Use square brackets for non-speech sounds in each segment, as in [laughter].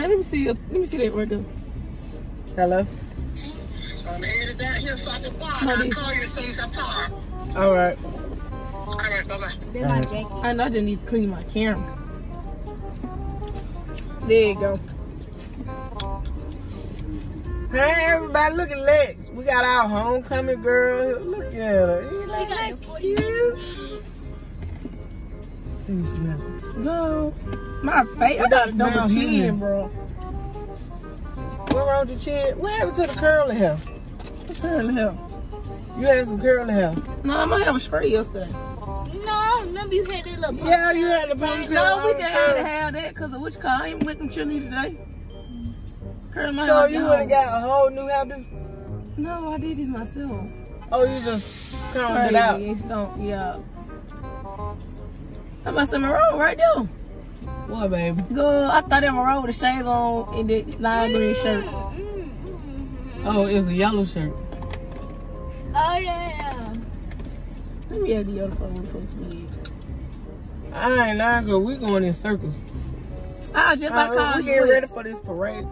Let me see. Let me see that right there. Hello. I'm headed down here so I can park. I'll call you as soon as I park. All right. All right, bye-bye. That's my. I know I just need to clean my camera. There you go. Hey, everybody, look at Lex. We got our homecoming girl. Look at her. You like got that cute? Let me smell it. Go. My face. I got a don't double smell chin, human. bro. What wrong with your chin? What happened to the curly hair? What's curly hair? You had some curly hair. No, I'm gonna have a straight yesterday. No, I remember you had that little Yeah, you had the ponytail. No, we on just had to have that because of which car I ain't with them chili today. Curly my So hair. you would have got a whole new hairdo? No, I did this myself. Oh, you just combed it out. It's gone. Yeah. How about have road right there. What, baby? Girl, I thought that my road with a shades on and the lime green shirt. Mm, mm, mm, oh, it's a yellow shirt. Oh yeah. Let me add the other phone folks need. I ain't lying, cause we going in circles. I was just about to Uh, call we you. getting ready for this parade.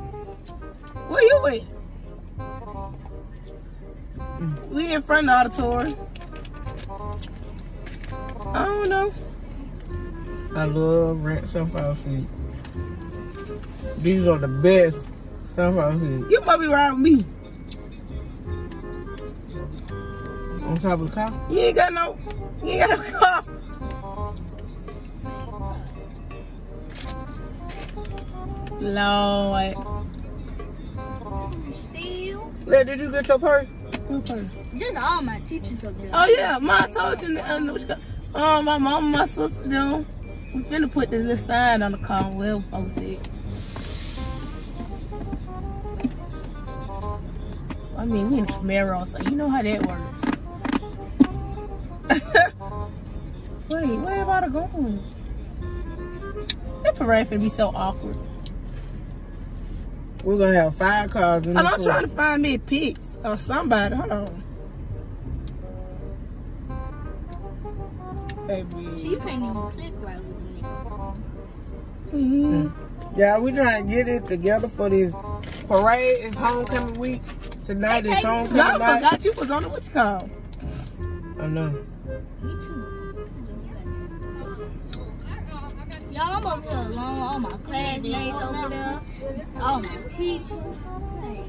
Where you at? We in front of the auditorium. I don't know. I love ranch sunflower seeds. These are the best sunflower seeds. You might be riding me. On top of the car. You ain't got no, you ain't got no car. Lord. Still. Let, did you get your purse? Okay. Just all my teachers up there. Oh yeah, ma told you. Uh, which car- uh, my mom and my sister them. I'm finna put this little sign on the car. Well, folks said. I mean, we in Camaro, so you know how that works. [laughs] Wait, where am I going? That parade finna be so awkward. We're gonna have five cars in And the I'm trying to find me a pics or somebody. Hold on. Baby. She can't even click right with me. Mhm. Yeah, we trying to get it together for this parade. It's homecoming week. Tonight is homecoming No, I night. forgot you was on the what you call. I know. Me too. Y'all, I'm over here alone. All my classmates over there. All my teachers. Hey,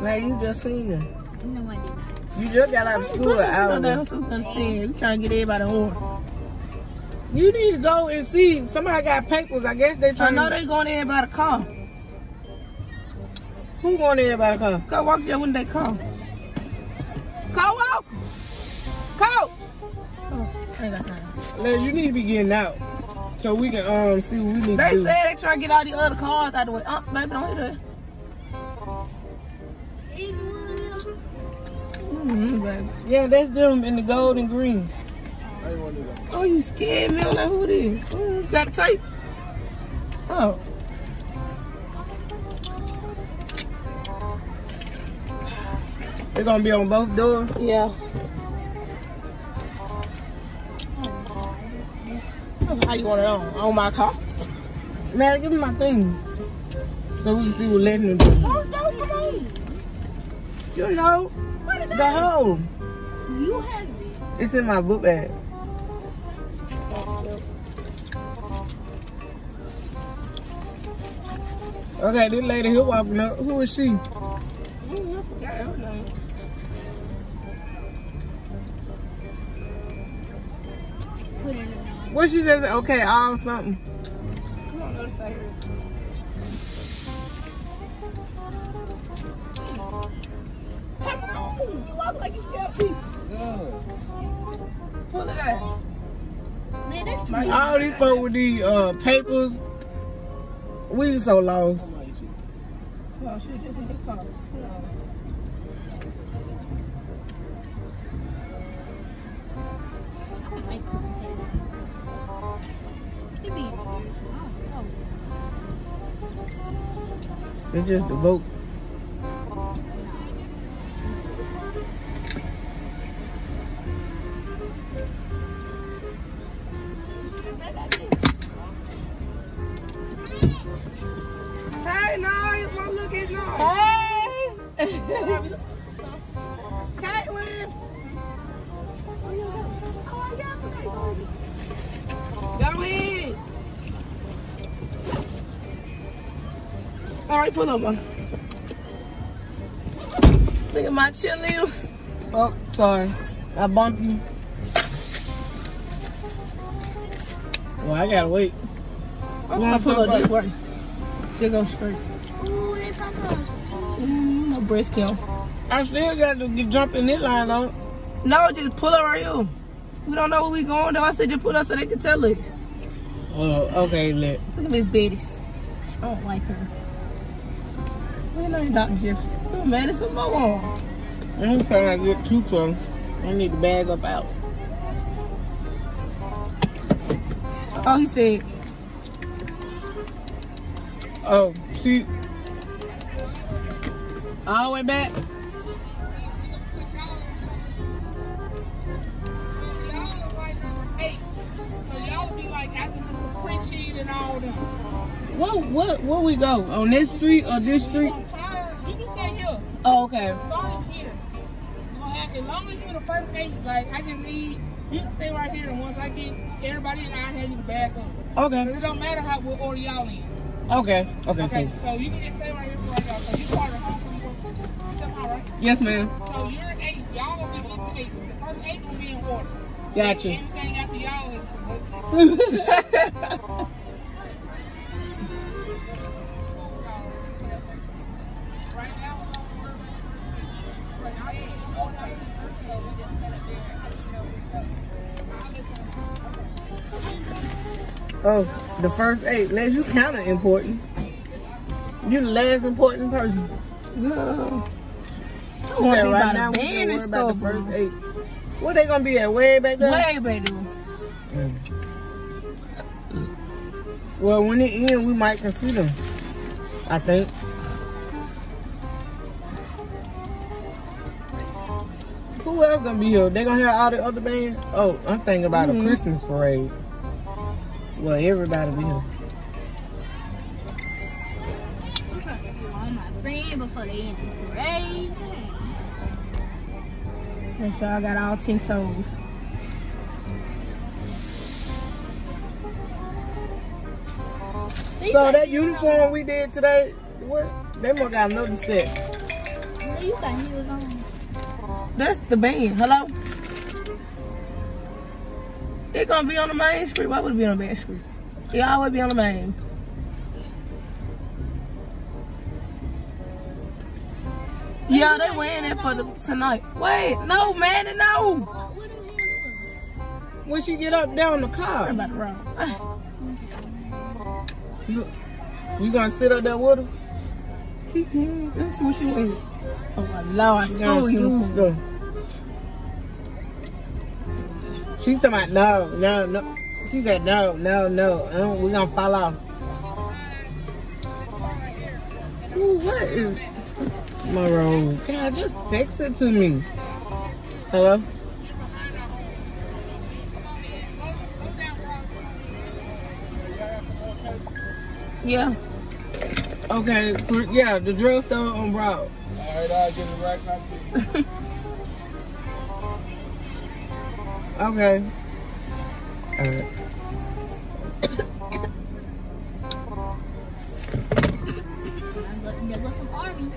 Now you just seen her. no, I did not. You just got out of school an hour No, ago. that's what I'm saying. We trying to get everybody on. You need to go and see. Somebody got papers. I guess they I trying know to. they going in by the car. Who going in about to come? Go walk there when they come. Go walk. Go. Oh, I ain't got time. Now, you need to be getting out. So we can um see what we need They to do. They said they trying to get all the other cars out of the way. Uh, baby, don't hit her. Mm-hmm, baby. Yeah, that's them in the gold and green. Oh, you scared me? I'm like, who this? Ooh, got a tape? Oh. They're gonna be on both doors. Yeah. How you want it on? On my car? Man, give me my thing. So we can see what letting them do. Oh, no, come on. You know, the hole. You have it. It's in my book bag. Okay, this lady here walking up. Who is she? Ooh, I forgot her name. Put it in. What she says? Okay, all something. Come on, notice I heard. Come on. You walk like you scared feet. Pull it out. Man, that's My- All these folk with these uh, papers. We just so lost. Oh, shit, just in this car. Hold on. It's just the vote. Pull over. Look at my cheerleaders. Oh, sorry. I bumped you. Well, I gotta wait. I'm Well, to pull up this way. Just go straight. Ooh, they pop up. Mm, my breast kills. I still got to get jump in this line on. No, just pull up right here. We don't know where we going though. I said just pull up so they can tell us. Oh, okay, let. Look at Miss Betty. I don't like her. Where name Dr. Jefferson? Oh man, it's a. I'm trying to get two close. I need to bag up out. Oh, he said, Oh, see. All the way back. So y'all be like after Mr. Pritchard and all them. What, what, where we go? On this street or this street? You can you can stay here. Oh, okay. Start here. Have as long as you're the first eight, like I just need you can stay right here and once I get everybody in, I have you to back up. Okay. it don't matter how what order y'all in. Okay. Okay, Okay, cool. so you can just stay right here for y'all. Uh, so you part of homecoming somehow right? Yes, ma'am. So you're in eight. Y'all gonna be in eight. The first eight will be in order. Gotcha. Anything after y'all is [laughs] oh, the first eight. Les, you kind of important. You the last important person. girl. I She want to right now the we band worry about the first eight. Where they gonna be at? Way back there? Way better. Mm. Well, when it end, we might consider. I think. Who else gonna be here? They gonna have all the other bands? Oh, I'm thinking about Mhm. a Christmas parade. Well, everybody will. here. I'm trying to get all my friends before they end the parade. Make sure I got all 10 toes. So that uniform we did today, what? They must got another set. You got heels on. That's the band. Hello? It gonna be on the main street. Why would it be on the main street? It always be on the main. Yeah, they wearing that for the tonight. Wait, no, man, no. When she get up there on the car, I'm about to run. [laughs] you, you gonna sit up there with her? Let me see what she wearing. Oh my lord, She school uniform. She's talking about no, no, no. She said no, no, no. We're gonna fall off. Ooh, what is my? Can I just text it to me? Hello? Yeah. Okay, yeah, the drill drugstore on Broad. Alright, I'll get it right back to you. [laughs] Okay. Alright. on. There goes some army.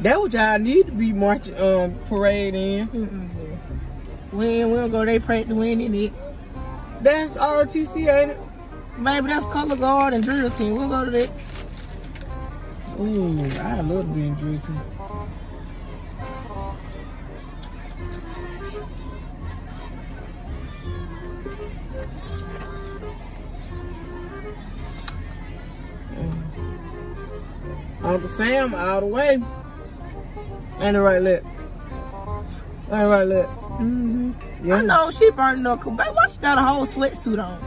That what y'all need to be marching um parade in. Mm-mm. We ain't, we don't go they practice we ain't in it. That's ROTC, ain't it? Baby, that's color guard and drill team. We'll go to that. Ooh, I love being drill too. Uncle Sam all the way. And the right lip. And the right lip. Mm-hmm. Yeah. I know she burning up. Baby, why she got a whole sweatsuit on?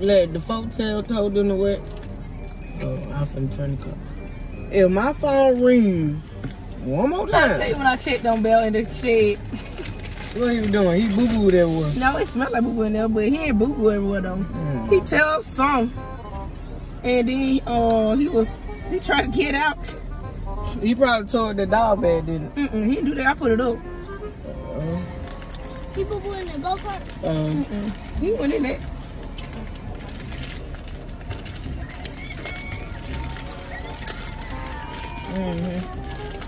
Let the folk tell told in the wet. Oh, I'm finna turn the car. If my phone ring one more time. I tell you when I checked on Bell in the shed. What he was doing? He boo booed everywhere. No, it smelled like boo boo in there, but he ain't boo boo everywhere though. Mm. He tell some, and then uh, he was he tried to get out. He probably told the dog bag, didn't he? Mm-mm, he didn't do that. I put it up. Uh, People put in the go kart. um, He went in there.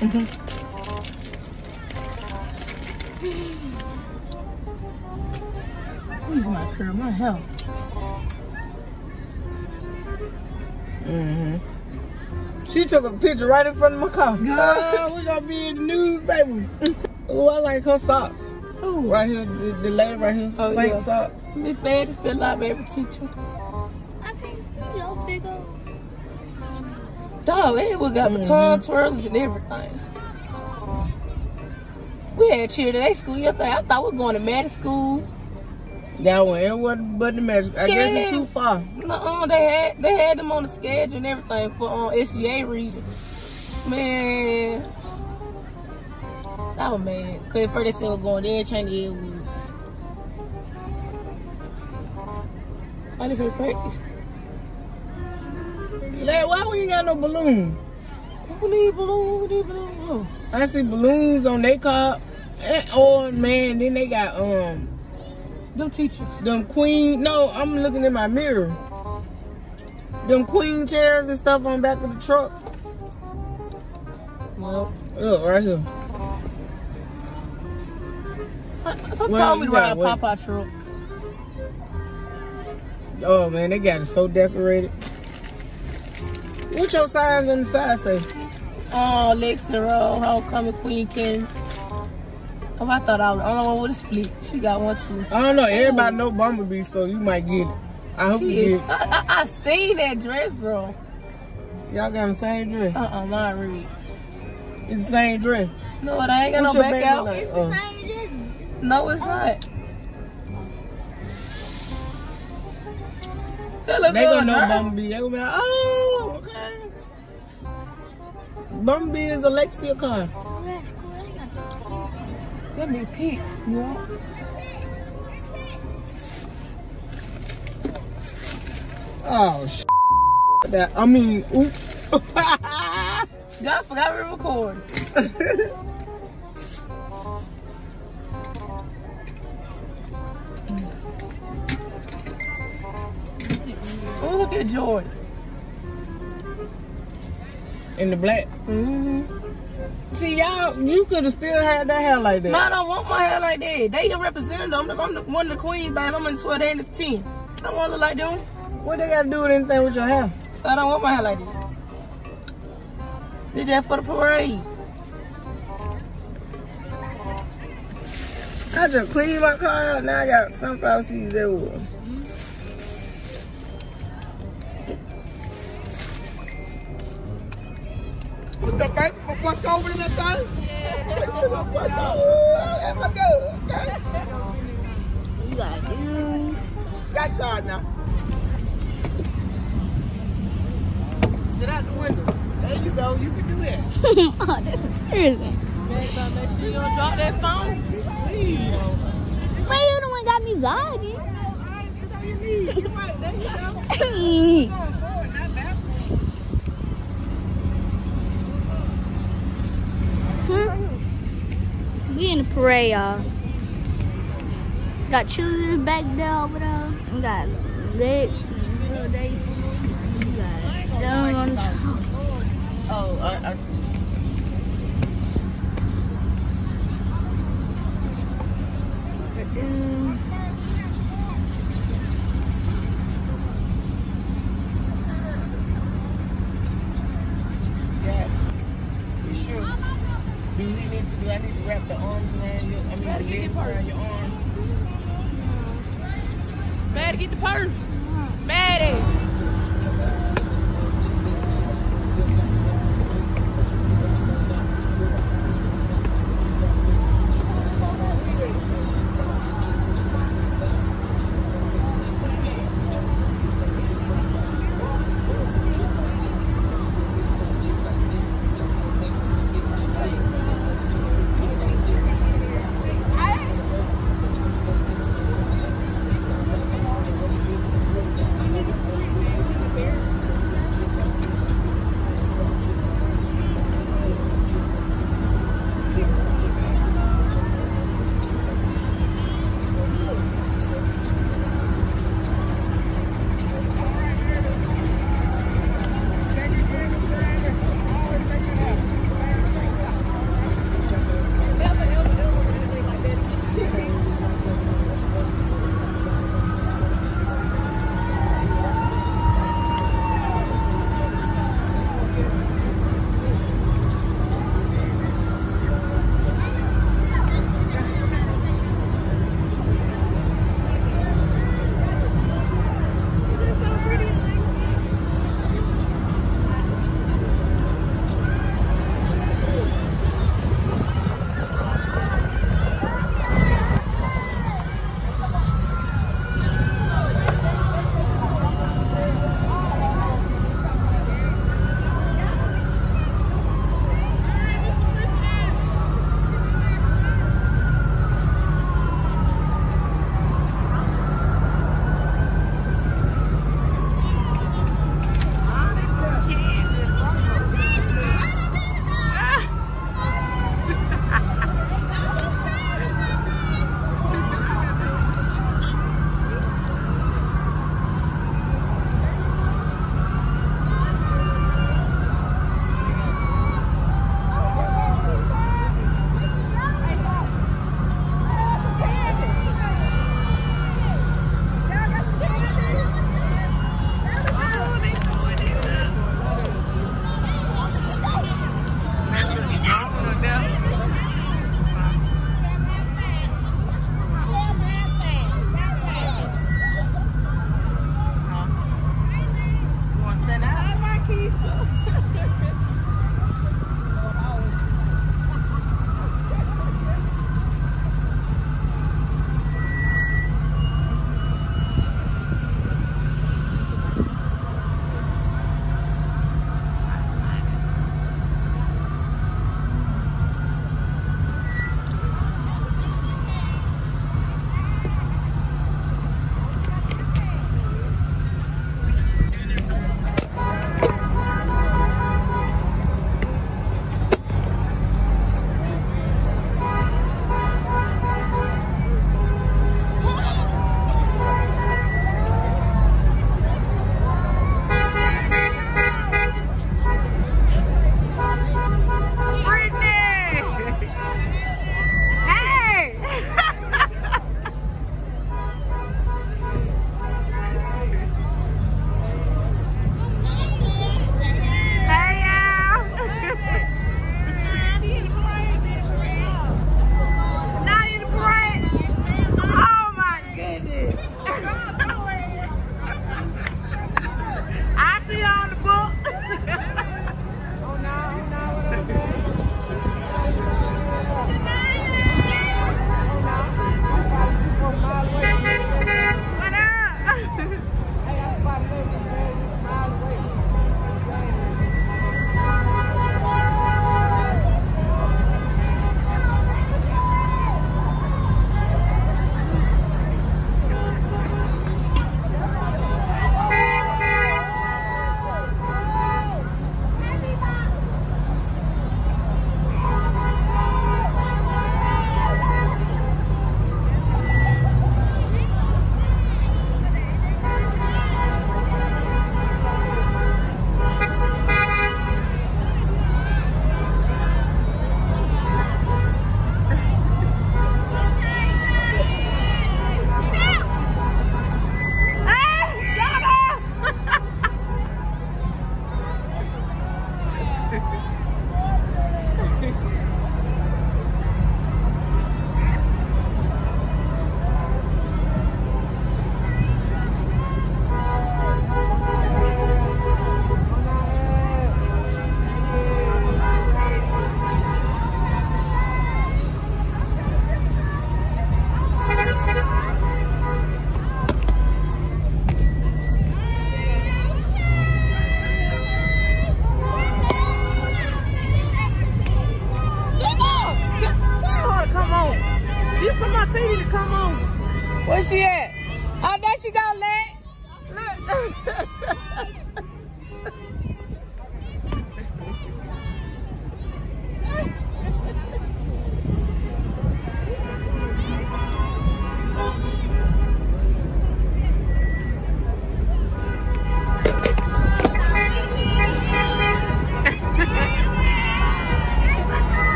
mhm. Please, my curl, my health. Hmm She took a picture right in front of my car. Girl. Oh, we gonna be in the news, baby. oh, I like her socks. Ooh. Right here, the, the lady right here. Oh, Saint yeah. socks. Miss Bad is still our baby teacher. I can't see your big old. Dog, Edward got Mhm. baton twirlers and everything. We had cheer today school yesterday. I thought we were going to Maddie school. That one, it wasn't but the magic. I guess it's too far. No, they had they had them on the schedule and everything for um, SGA reading. Man, I was mad. Cause at first they said we're going there, Chinese Edwood. I didn't practice. Like, why we ain't got no balloon? Who need balloon? Who need balloon? Oh. I see balloons on their car. And, oh man, then they got um Them teachers. them queen. No, I'm looking in my mirror. Them queen chairs and stuff on back of the trucks. Well, Look right here. Uh, some Well, told me to ride a. Popeye truck. Oh man, they got it so decorated. What your signs on the side say? Oh, Lexington Road, Homecoming, Queen Ken. Oh, I thought I was the only one with a split. She got one too. I don't know. Everybody know Bumblebee, so you might get it. I hope you She get it. I, I, I seen that dress, bro. Y'all got the same dress. Uh uh, mine read. It's the same dress. No, it ain't got What's no your back baby out. like? Uh, Same just No, it's not. They good, gonna know. Bumblebee. They gonna be like, oh, okay. Bumblebee is Alexia car. oh, that's cool. They got That be peach, you know? Oh, sh- that. I mean, oop. God forgot we recorded. [laughs] Oh, look at Jordan. In the black. Mm-hmm. See, y'all, you could have still had that hair like that. No, I don't want my hair like that. They a representative. I'm the, I'm the one of the queens, babe. I'm in the 12, they in the 10. I don't want to look like them. What they got to do with anything with your hair? I don't want my hair like that. Did that for the parade. I just cleaned my car out. Now I got sunflower seeds everywhere. What's up, baby? What's over in that thing? you got you. Got God now. Sit out the window. There you go. You can do that. oh, that's embarrassing. Make sure you don't drop that phone. Why you the one got me vlogging? [laughs] [laughs] Hmm? We in the parade, y'all. Got children back there over there. We got Lex and Lil Day. We got on top. Oh, I, I see. Mm. Yeah. You sure? Do we need to, do I need to wrap the the get your arm? Maddie, get the purse.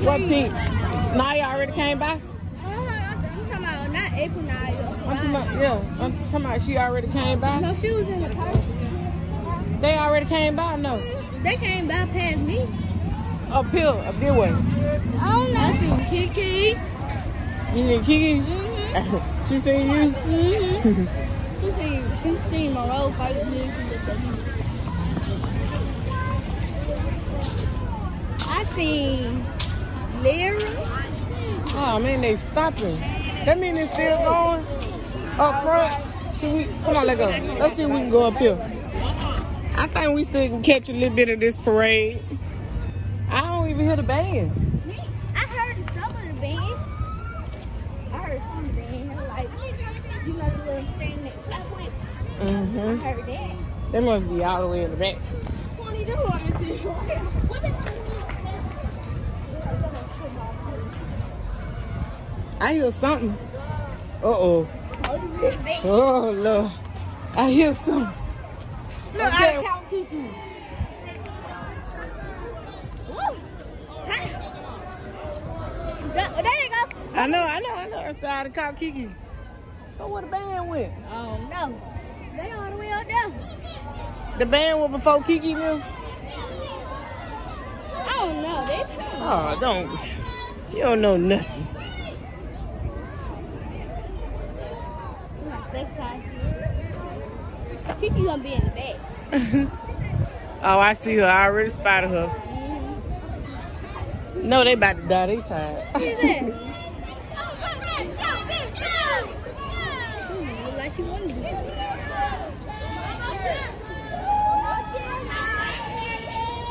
What pink? Naya already came by? I'm talking about not April now. I'm talking about, yeah. I'm talking about she already came by. No, she was in the car. They already came by? No. They came by past me. Up here, up this way. I don't know. I seen Kiki. You seen Kiki? Mm-hmm. she seen you? Mm-hmm. she seen, she seen my road fight me. She looked at. I seen Lyra. Oh man, they stopping. That mean it's still going up front. Should we? Come on, let's go. Let's see if we can go up here. I think we still can catch a little bit of this parade. I don't even hear the band. Me, I heard some of the band. I heard some of the band. Like, you know the little thing that clap I Mm-hmm. heard that. They must be all the way in the back. 20 dollars. I hear something. Uh-oh. Oh, Lord. I hear something. Look, Okay. I count Kiki. There there you go. I know, I know, I know. That's how the cop Kiki. So where the band went? Oh no. They all the way out there. The band was before Kiki knew? I don't know. Oh, don't. You don't know nothing. Kiki gonna be in the back. [laughs] oh, I see her. I already spotted her. Mm-hmm. No, they about to die. They tired. [laughs] Who's that? She look like she wanted to be.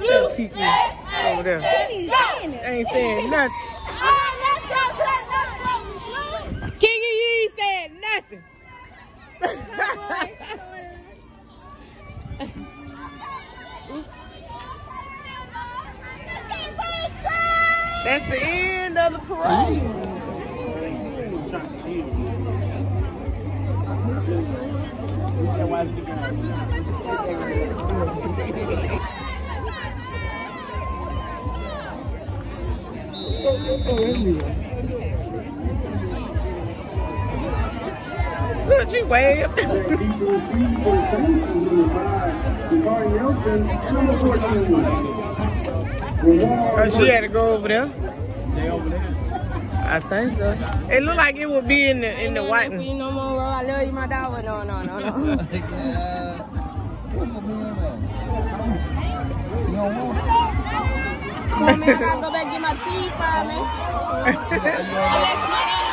Little Kiki over there. What are you saying? Ain't saying nothing. Kiki, you ain't saying nothing. That's the end of the parade. Look, she way up there. Oh, she had to go over there. I think so. It looked like it would be in the in the white one. No more, bro. I love you, my dog. No, no, no, no. [laughs] Oh, Come on, man. I gotta go back and get my cheese fried, man. [laughs] Unless money.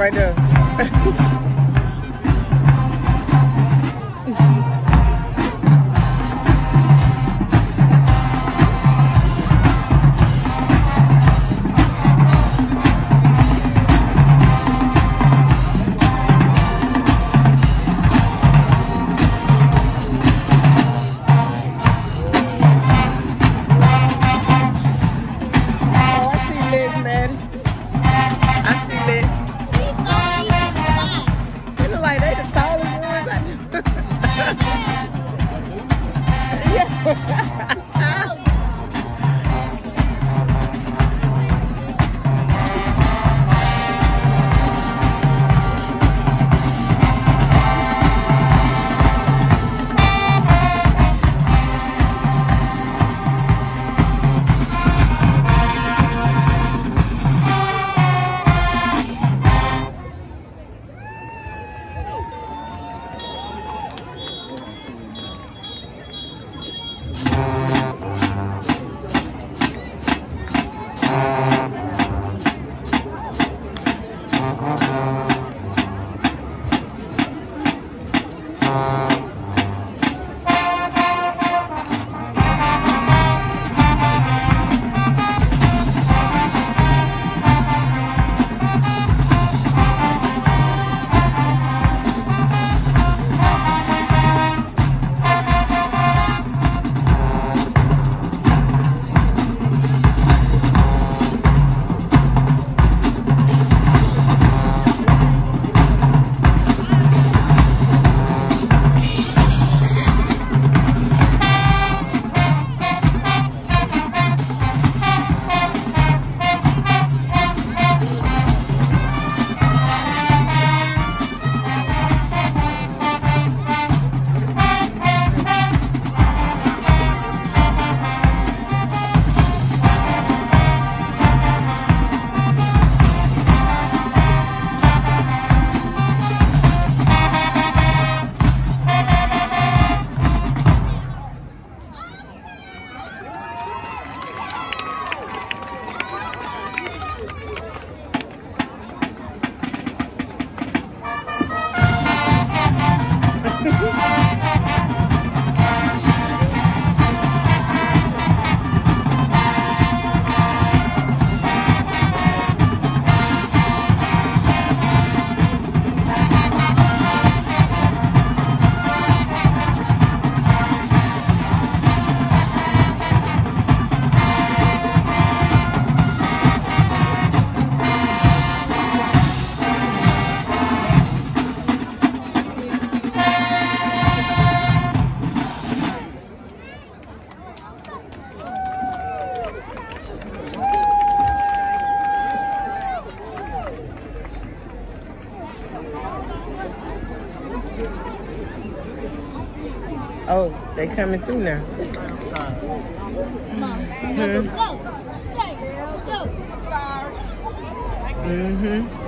right there. [laughs] Oh, they coming through now. Go. Say, go. Mm-hmm.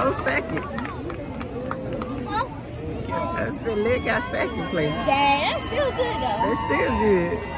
Oh, second. Huh? That's the leg got second place. Dang, that's still good though. That's still good.